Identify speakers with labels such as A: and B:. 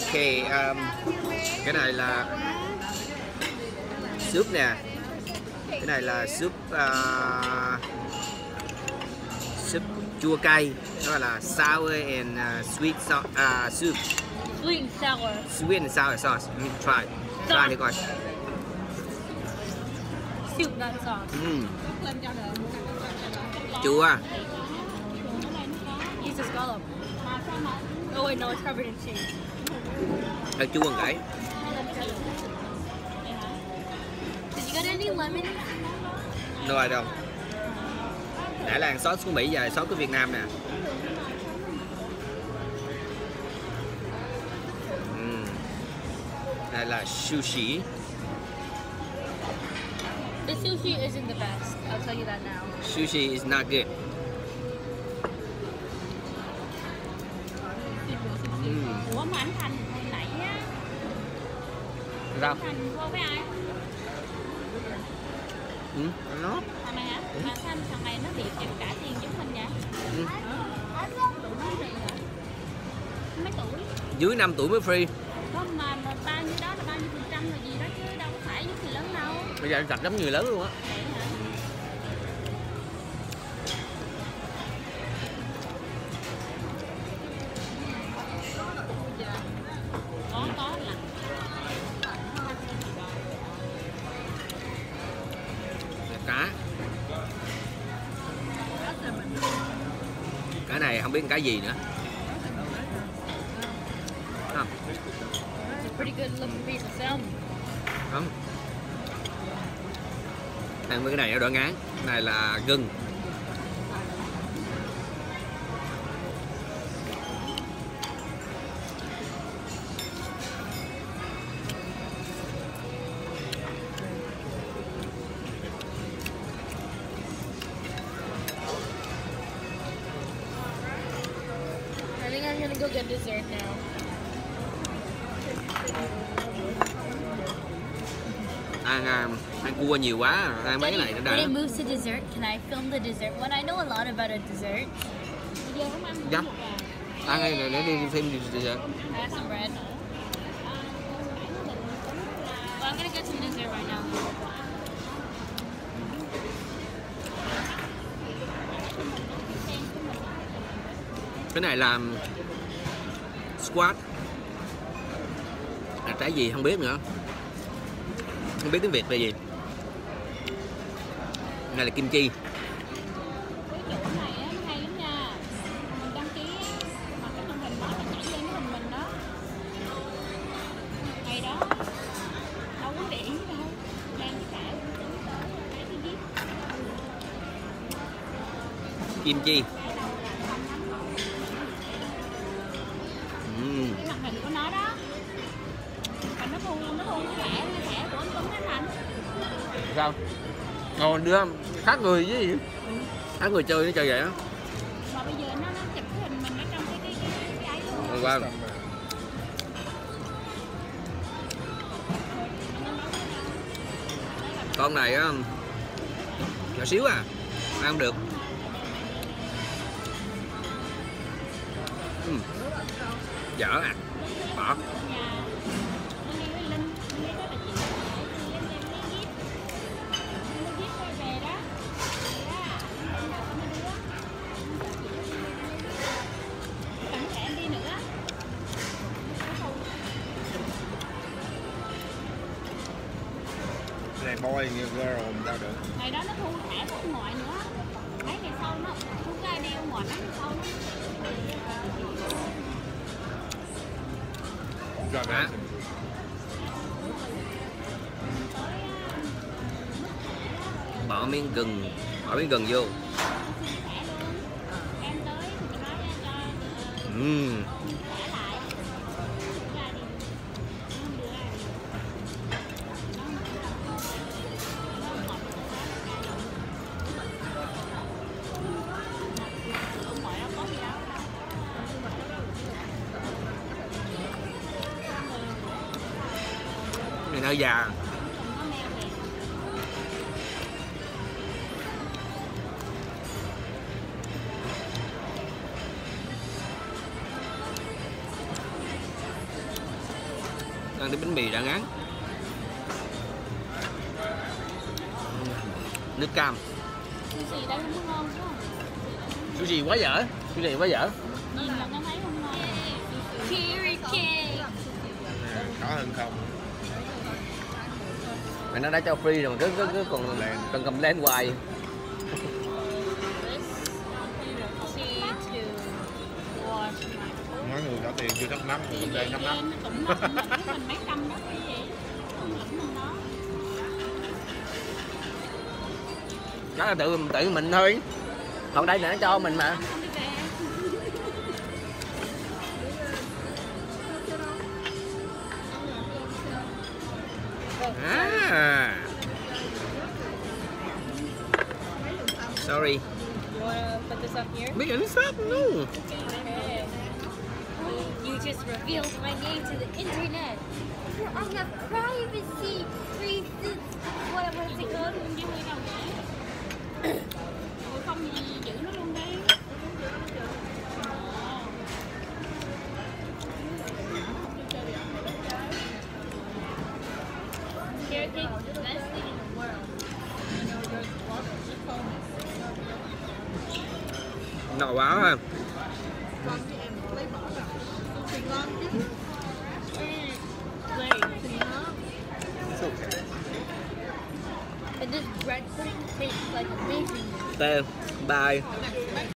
A: ok um, cái này là súp nè cái này là súp uh, súp chua cay nó là sour and uh, sweet so, uh, soup
B: Sweet and sour.
A: sweet and sour sauce Mm, try try đi coi
B: Soup not sauce.
A: mm. chua
B: Use the scallop. Oh wait, no, it's covered in cheese.
A: Hơi chua một cái
B: Did you get any lemon?
A: no I don't đã là sốt của Mỹ và sốt của Việt Nam nè đây là sushi
B: The sushi isn't the best. I'll tell you that now.
A: sushi is not good
B: với ai?
A: ừ, nó
B: Thằng này hả? Mà sao thằng này nó bị chịu trả tiền giúp mình vậy?
A: ừ.
B: Mấy tuổi?
A: dưới 5 tuổi mới free
B: Không mà, mà bao nhiêu đó là bao nhiêu phần trăm là gì đó chứ đâu có phải giúp người lớn đâu.
A: bây giờ sạch giống người lớn luôn á này không biết cá gì nữa. Không. Ăn với cái này nó đỡ ngán. Cái này là gừng
B: think I'm gonna go get dessert now.
A: ăn à, ăn cua nhiều quá ăn mấy cái này nó
B: When
A: đã
B: it moves to dessert, can I film the dessert one? I know a lot about a dessert.
A: Dạ. ăn đây để đi phim đi-
B: I have some bread. Well, I'm gonna get some dessert right now.
A: cái này là squat là trái gì không biết nữa. Không biết tiếng việt về gì. Này là kim chi. Kim chi. Sao? Ngồi đưa khác người với gì? Khác người chơi nó chơi vậy á.
B: Mà bây giờ nó nó chụp cái hình mình ở trong cái cái cái, cái ấy luôn.
A: Vâng con này á nhỏ xíu à ăn được. Ừm. dở à bỏ
C: boy như girl mình tao được.
B: Ngày đó nó thu thẻ của ông ngoại nữa. Mấy ngày sau nó thu cái ID ông ngoại mấy ngày sau nó
C: Rồi
A: Hả? bỏ miếng gừng bỏ miếng gừng vô.
B: Em
A: này nó già. Ăn cái bánh mì đã ngán. Nước cam.
B: Sushi đây không có ngon quá
A: sushi quá dở. Sushi quá dở.
B: Nhìn là nó thấy không ngon Kiri cake.
C: Có hơn không
A: mà nó đã cho free rồi mà cứ cứ, cứ còn còn cầm lên hoài.
C: Nói người có tiền chưa thắp nắp
B: cũng là cũng là mình mấy trăm đó cái gì không lẫn trong đó
A: nó là tự tự mình thôi. Còn đây là nó cho mình mà sorry
B: You wanna put this up here?
A: biết ảnh sắp luôn
B: Okay. You just revealed my name to the internet. You're on the privacy free what what is it called? Tastes like amazing.
A: tê bye